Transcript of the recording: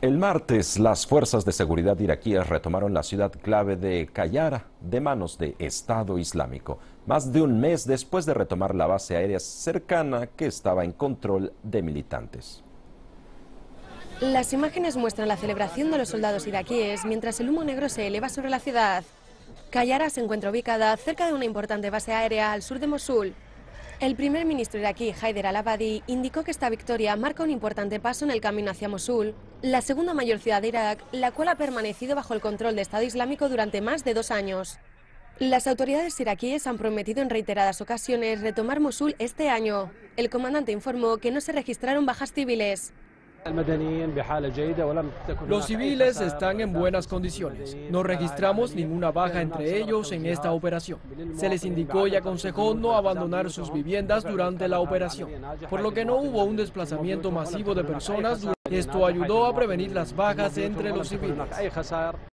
El martes, las fuerzas de seguridad iraquíes retomaron la ciudad clave de Kayara de manos de Estado Islámico, más de un mes después de retomar la base aérea cercana que estaba en control de militantes. Las imágenes muestran la celebración de los soldados iraquíes mientras el humo negro se eleva sobre la ciudad. Kayara se encuentra ubicada cerca de una importante base aérea al sur de Mosul, el primer ministro iraquí, Haider al-Abadi, indicó que esta victoria marca un importante paso en el camino hacia Mosul, la segunda mayor ciudad de Irak, la cual ha permanecido bajo el control del Estado Islámico durante más de dos años. Las autoridades iraquíes han prometido en reiteradas ocasiones retomar Mosul este año. El comandante informó que no se registraron bajas civiles. Los civiles están en buenas condiciones. No registramos ninguna baja entre ellos en esta operación. Se les indicó y aconsejó no abandonar sus viviendas durante la operación, por lo que no hubo un desplazamiento masivo de personas. Esto ayudó a prevenir las bajas entre los civiles.